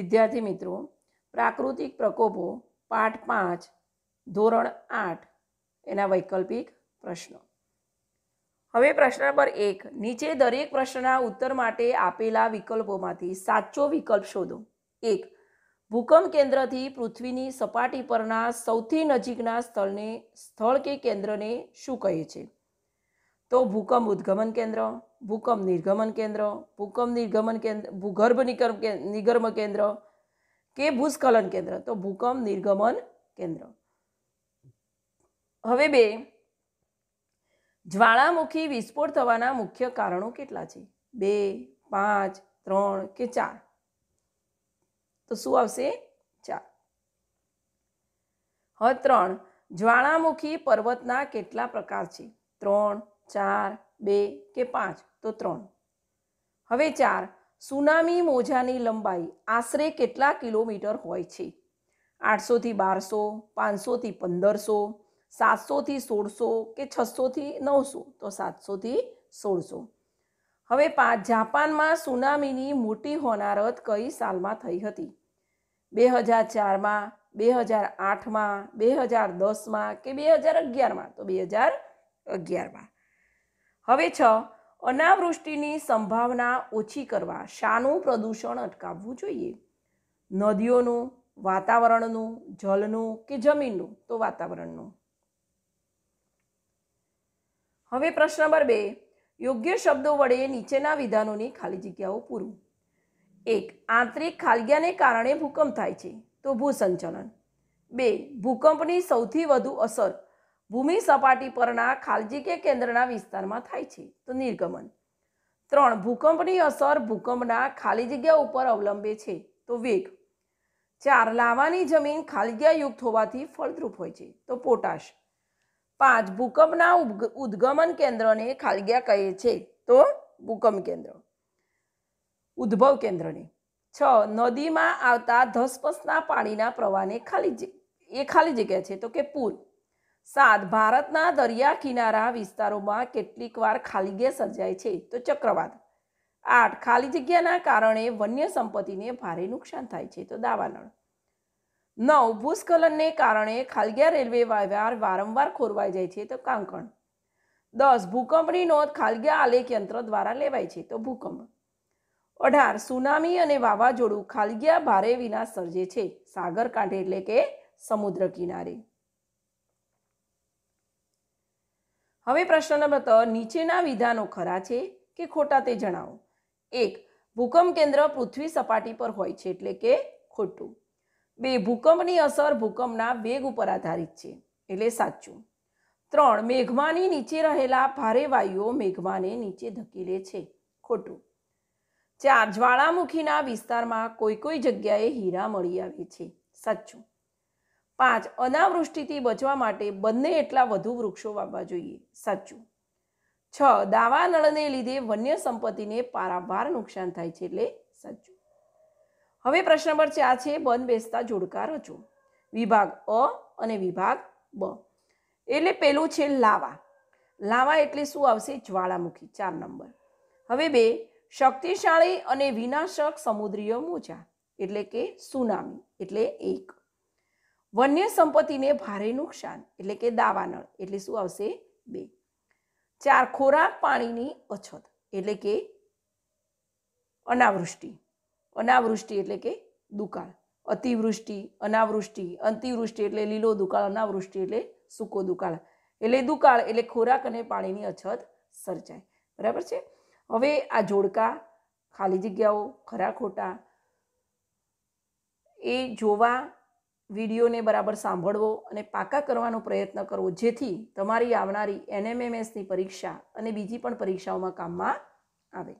વિદ્યાર્થી મિત્રો, પ્રાકૃતિક પ્રકોપો, પાઠ પાંચ, ધોરણ આઠ, એના વૈકલ્પિક પ્રશ્નો. હવે પ્રશ્ન નંબર એક, નીચે દરેક પ્રશ્નના ઉત્તર માટે આપેલા વિકલ્પોમાંથી સાચો વિકલ્પ શોધો. એક, ભૂકંપ કેન્દ્રથી પૃથ્વીની સપાટી પરના સૌથી નજીકના સ્થળને, સ્થળ કે કેન્દ્રને શું કહે છે? તો ભૂકંપ ઉદ્ગમન કેન્દ્ર, ભૂકંપ નિર્ગમન કેન્દ્ર, ભૂકંપ નિર્ગમન કેન્દ્ર, ભૂગર્ભ નિગર્મ કેન્દ્ર કે ભૂસ્ખલન કેન્દ્ર? તો ભૂકંપ નિર્ગમન કેન્દ્ર. હવે બે. જ્વાળામુખી વિસ્ફોટ થવાના મુખ્ય કારણો કેટલા છે? બે, પાંચ, ત્રણ કે ચાર? તો શું આવશે? ચાર. હવે ત્રણ. જ્વાળામુખી પર્વતના કેટલા પ્રકાર છે? ત્રણ ચાર, બે કે પાંચ? તો ત્રણ. હવે ચાર. સુનામી મોજાની લંબાઈ આશરે કેટલા કિલોમીટર હોય છે? આઠસોથી બારસો, પાંચસોથી પંદરસો, સાતસોથી સોળસો કે છસોથી નવસો? તો સાતસોથી સોળસો. હવે પાંચ. જાપાનમાં સુનામીની મોટી હોનારત કઈ સાલમાં થઈ હતી? બે હજાર ચારમાં, બે હજાર આઠમાં, બે હજાર દસમાં કે બે હજાર અગિયારમાં? તો બે હજાર અગિયારમાં. હવે છ, અનાવૃષ્ટિની સંભાવના ઓછી કરવા શાનું પ્રદૂષણ અટકાવવું જોઈએ? નદીઓનું, વાતાવરણનું, જલનું કે જમીનનું? તો વાતાવરણનું. હવે પ્રશ્ન નંબર બે, યોગ્ય શબ્દો વડે નીચેના વિધાનોની ખાલી જગ્યાઓ પૂરું. એક, આંતરિક ખાલગ્યાને કારણે ભૂકંપ થાય છે, તો ભૂસંચલન. બે, ભૂકંપની સૌથી વધુ અસર ભૂમિ સપાટી પરના ખાલજી કે કેન્દ્રના વિસ્તારમાં થાય છે તો નિર્ગમન. ત્રણ, ભૂકંપની અસર ભૂકંપના ખાલી જગ્યા ઉપર અવલંબે છે તો વેગ. ચાર, લાવાની જમીન ખાલગ્યાયુક્ત હોવાથી ફળદ્રુપ હોય છે તો પોટાશ. પાંચ, ભૂકંપના ઉદ્ગ- ઉદ્ગમન કેન્દ્રને ખાલગ્યા કહે છે તો ભૂકંપ કેન્દ્ર. ઉદ્ભવ કેન્દ્રને. છ, નદીમાં આવતા ધસપસના પાણીના પ્રવાહને ખાલી એ ખાલી જગ્યા છે તો કે પૂર સાત ભારતના દરિયા કિનારા વિસ્તારોમાં કેટલીક વાર ખાલી સર્જાય છે તો ચક્રવાત. આઠ ખાલી જગ્યાના કારણે વન્ય સંપત્તિને ભારે નુકસાન થાય છે તો દાવાનળ. નવ ભૂસ્ખલનને કારણે ખાલગ્યા રેલવે વ્યવહાર વારંવાર ખોરવાઈ જાય છે તો કાંકણ. દસ ભૂકંપની નોંધ ખાલગ્યા આલેખ યંત્ર દ્વારા લેવાય છે તો ભૂકંપ. અઢાર સુનામી અને વાવાઝોડું ખાલગિયા ભારે વિનાશ સર્જે છે સાગર કાંઠે એટલે કે સમુદ્ર કિનારે. હવે પ્રશ્ન નંબર ત્રણ નીચેના વિધાનો ખરા છે કે ખોટા તે જણાવો? એક, ભૂકંપ કેન્દ્ર પૃથ્વી સપાટી પર હોય છે એટલે કે ખોટું. બે, ભૂકંપની અસર ભૂકંપના વેગ ઉપર આધારિત છે એટલે સાચું. ત્રણ મેઘમાની નીચે રહેલા ભારે વાયુઓ મેઘમાને નીચે ધકેલે છે, ખોટું. ચાર, જ્વાળામુખીના વિસ્તારમાં કોઈ કોઈ જગ્યાએ હીરા મળી આવે છે, સાચું. પાંચ અનાવૃષ્ટિથી બચવા માટે બંને એટલા વધુ વૃક્ષો વાવવા જોઈએ. સાચું. છ દાવાનળને લીધે વન્ય સંપત્તિને પારાવાર નુકસાન થાય છે એટલે સાચું. હવે પ્રશ્ન નંબર ચાર છે બંધ બેસતા જોડકા રચો. વિભાગ અ અને વિભાગ બ. એટલે પેલું છે લાવા. લાવા એટલે શું આવશે? જ્વાળામુખી. ચાર નંબર. હવે બે, શક્તિશાળી અને વિનાશક સમુદ્રીય મોજા. એટલે કે સુનામી. એટલે એક. વન્ય સંપત્તિને ભારે નુકસાન, એટલે કે દાવાનળ, એટલે શું આવશે? બે. ચાર, ખોરાક પાણીની અછત, એટલે કે અનાવૃષ્ટિ. અનાવૃષ્ટિ એટલે કે દુકાળ. અતિવૃષ્ટિ, અનાવૃષ્ટિ, અંતિવૃષ્ટિ એટલે લીલો દુકાળ, અનાવૃષ્ટિ એટલે સૂકો દુકાળ. એટલે દુકાળ, એટલે ખોરાક અને પાણીની અછત સર્જાય. બરાબર છે? હવે આ જોડકા, ખાલી જગ્યાઓ, ખરા ખોટા, એ જોવા વિડીયોને બરાબર સાંભળવો અને પાકા કરવાનો પ્રયત્ન કરવો, જેથી તમારી આવનારી એનએમએમએસની પરીક્ષા અને બીજી પણ પરીક્ષાઓમાં કામમાં આવે.